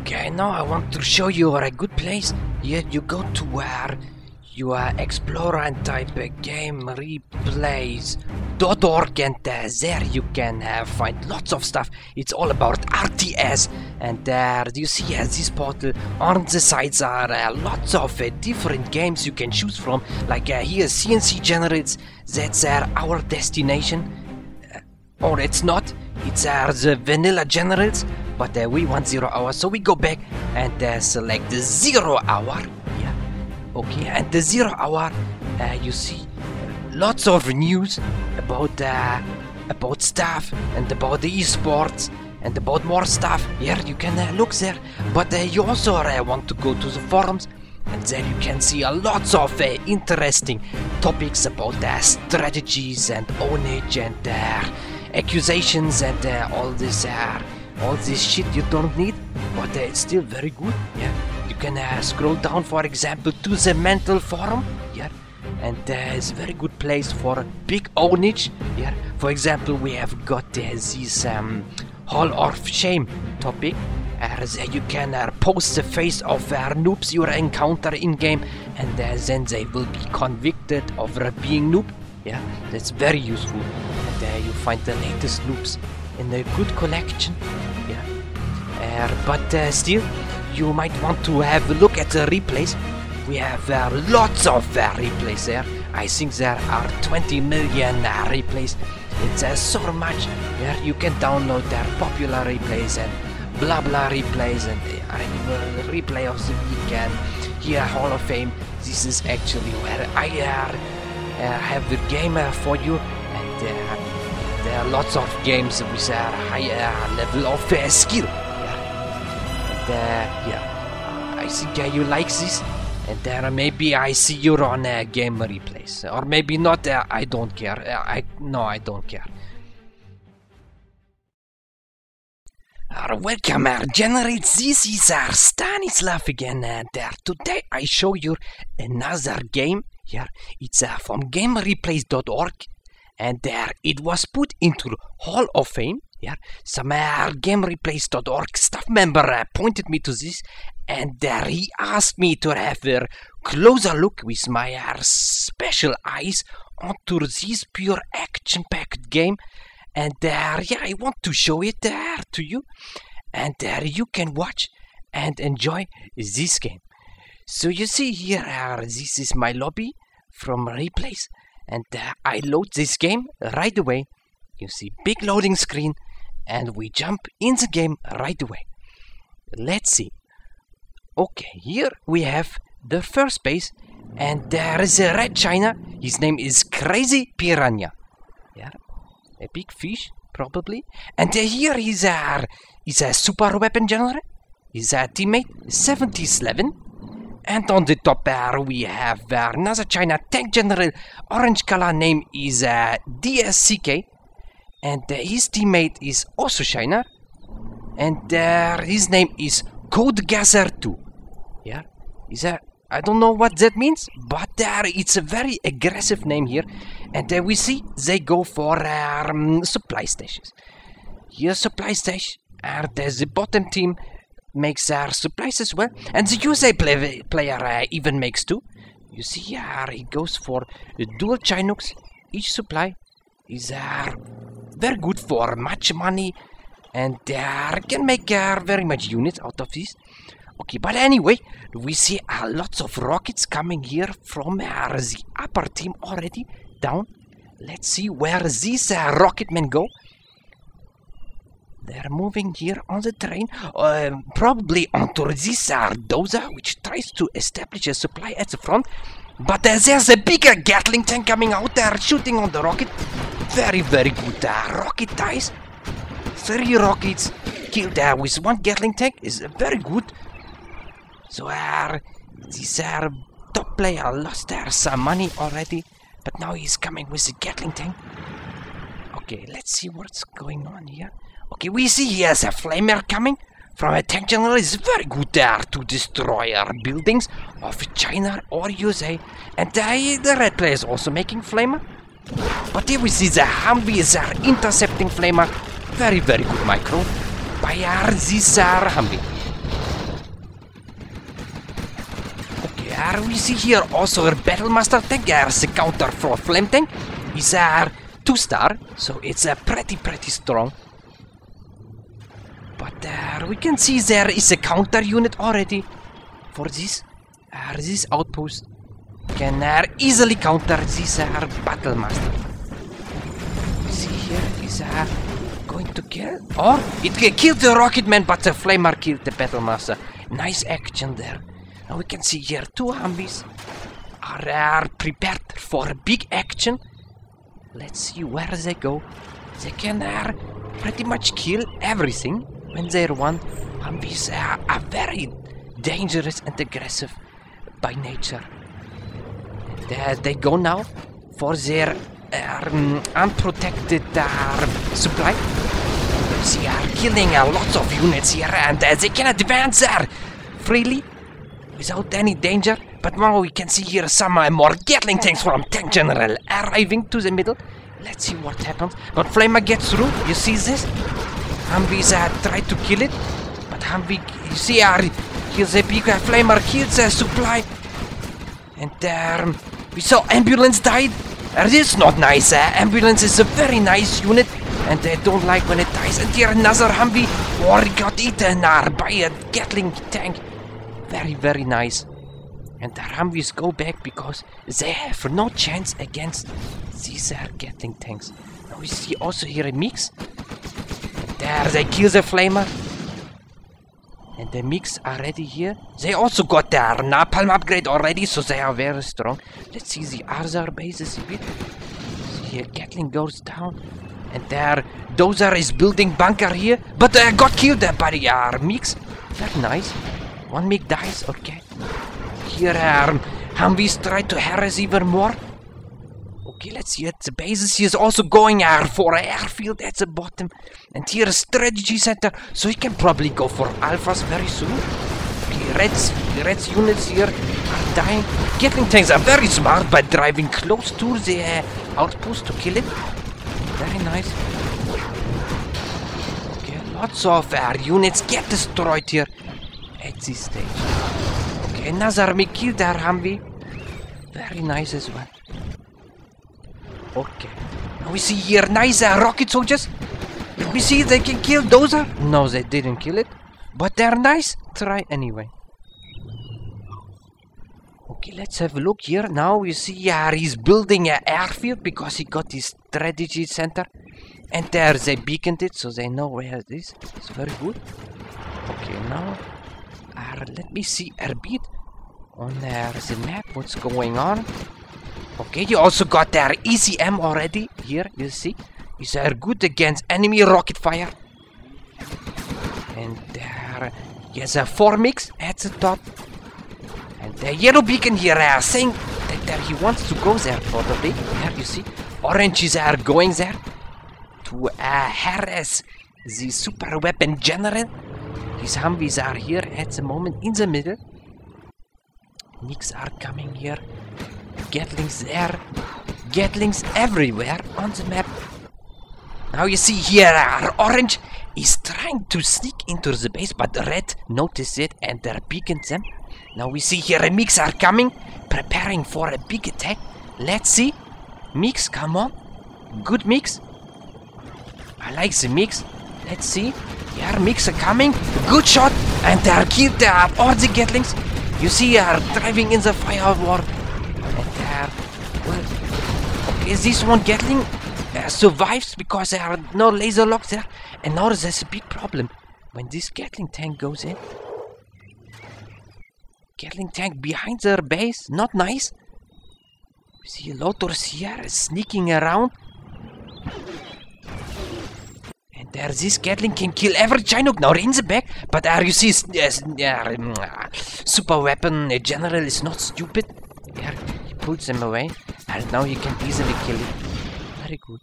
Okay, now I want to show you a good place. Here you go to where you are explorer and type a game replays.org and uh, there you can uh, find lots of stuff. It's all about RTS and there you see uh, this portal on the sides are uh, lots of uh, different games you can choose from. Like uh, here CNC Generals, that's uh, our destination. Uh, or it's not, it's uh, the vanilla generals, but uh, we want zero hour, so we go back and uh, select the zero hour. Yeah, okay, and the zero hour, uh, you see lots of news about uh, about stuff and about the esports and about more stuff. Here you can uh, look there, but you also want to go to the forums. And there you can see a lots of uh, interesting topics about uh, strategies and ownage and uh, accusations and all this all this shit you don't need, but uh, it's still very good. Yeah, you can uh, scroll down, for example, to the mental forum. Yeah, and uh, a very good place for big ownage. Yeah, for example, we have got uh, this um, Hall of Shame topic. Uh, there you can uh, post the face of uh, noobs you encounter in game, and uh, then they will be convicted of uh, being noob. Yeah, that's very useful. And uh, you find the latest noobs in a good collection. Yeah, uh, but uh, still, you might want to have a look at the replays. We have uh, lots of uh, replays there. I think there are 20 million uh, replays. It's uh, so much. There you can download their popular replays and blah blah replays and replay of the weekend. Here, Hall of Fame. This is actually where I have the game for you, and there are lots of games with a higher level of uh, skill. Yeah, and, uh, yeah. I think uh, you like this. And there maybe I see you on a game replays, or maybe not. Uh, I don't care. Uh, I no, I don't care. Uh, welcome, our Generate. This is uh, Stanislav again, and uh, today I show you another game. Here, it's uh, from GameReplays.org, and there it was put into Hall of Fame. Yeah, some uh, GameReplays.org staff member uh, pointed me to this, and there he asked me to have a closer look with my uh, special eyes onto this pure action-packed game. And there, yeah, I want to show it there to you, and there you can watch and enjoy this game. So you see here, uh, this is my lobby from replays, and uh, I load this game right away. You see big loading screen, and we jump in the game right away. Let's see. Okay, here we have the first base, and there is a red china. His name is Crazy Piranha. Yeah, a big fish probably. And uh, here is a is a super weapon general. Is a teammate 77. And on the top there we have another China tank general. Orange color name is uh, DSCK. And uh, his teammate is also China. And uh, his name is Code Gasser 2. Yeah, is that I don't know what that means, but it's a very aggressive name here. And uh, we see they go for um, supply stations. Here, supply station, and uh, the bottom team makes their supplies as well. And the USA play- player uh, even makes two. You see he goes for dual Chinooks. Each supply is uh, very good for much money and uh, can make uh, very much units out of this. Okay, but anyway, we see uh, lots of rockets coming here from uh, the upper team already down. Let's see where these uh, rocket men go. They're moving here on the train, uh, probably onto this uh, dozer, which tries to establish a supply at the front. But uh, there's a bigger Gatling tank coming out there, shooting on the rocket. Very, very good uh, rocket ties. Three rockets killed uh, with one Gatling tank is very good. So uh, this uh, top player lost uh, some money already, but now he's coming with the Gatling tank. Okay, let's see what's going on here. Okay, we see he has a flamer coming from a tank general It's very good there to destroy our buildings of China or USA. And they, the red player is also making flamer. But here we see the Humvees are uh, intercepting flamer. Very, very good micro. By our this Humvee. Okay, here we see here also a Battlemaster tank. There's a counter for flame tank. Is our uh, two star, so it's a pretty, pretty strong. But there we can see there is a counter unit already for this. Uh, this outpost can uh, easily counter this uh, Battlemaster. We see here is uh, going to kill. Or it uh, killed the Rocketman, but the Flamer killed the Battlemaster. Nice action there. Now we can see here two Humvees are, are prepared for a big action. Let's see where they go. They can uh, pretty much kill everything when they run. Humvees are, are very dangerous and aggressive by nature. Uh, they go now for their um, unprotected uh, supply. They are killing a lot of units here and uh, they can advance there freely without any danger. But now we can see here some uh, more Gatling tanks from Tank General arriving to the middle. Let's see what happens. But Flamer gets through. You see this? Humvees uh, try to kill it. But Humvee, you see, uh, here's a big uh, Flamer kills the supply. And um, we saw ambulance died. Uh, this is not nice. Uh, ambulance is a very nice unit. And they don't like when it dies. And here another Humvee. Or he got eaten uh, by a Gatling tank. Very, very nice. And the Humvees go back because they have no chance against these uh, Gatling tanks. Now we see also here a MiGs. There they kill the flamer. And the MiGs are ready here. They also got their napalm upgrade already, so they are very strong. Let's see the other bases a bit. Here Gatling goes down. And there Dozer is building bunker here. But uh, got killed uh, by the uh, MiGs. Very nice. One MiG dies, okay. Here um, Humvees try to harass even more. Okay, let's see at the bases. He is also going uh, for airfield at the bottom. And here a strategy center, so he can probably go for alphas very soon. Okay, Reds, Reds units here are dying. Gatling tanks are very smart by driving close to the uh, outpost to kill it. Very nice. Okay, lots of uh, units get destroyed here at this stage. Okay, another me killed our Humvee. Very nice as well. Okay. Now we see here nice uh, rocket soldiers. We see they can kill Dozer. No, they didn't kill it. But they're nice. Try anyway. Okay, let's have a look here. Now we see uh, he's building an airfield because he got his strategy center. And there they beaconed it so they know where it is. It's very good. Okay, now uh, let me see a bit on uh, the map what's going on. Okay, you also got their ECM already. Here, you see. Is are good against enemy rocket fire. And there, yes, a four MiGs at the top. And the yellow beacon here uh, saying that, that he wants to go there probably. There, you see. Oranges are going there to uh, harass the super weapon general. His Humvees are here at the moment in the middle. MiGs are coming here. Gatlings there. Gatlings everywhere on the map. Now you see here, uh, orange is trying to sneak into the base, but the red noticed it and they're beacons them. Now we see here a MiGs are coming, preparing for a big attack. Let's see. MiGs, come on. Good MiGs. I like the MiGs. Let's see. Yeah, MiGs are coming. Good shot. And they're killed uh, all the Gatlings. You see, are driving in the fire war. Okay, this one Gatling uh, survives because there are no laser locks there. And now there's a big problem. When this Gatling tank goes in... Gatling tank behind their base. Not nice. We see Lotus here sneaking around. And there this Gatling can kill every Chinook now in the back. But uh, you see, uh, super weapon uh, general is not stupid. There, he pulls them away. And now he can easily kill it. Very good.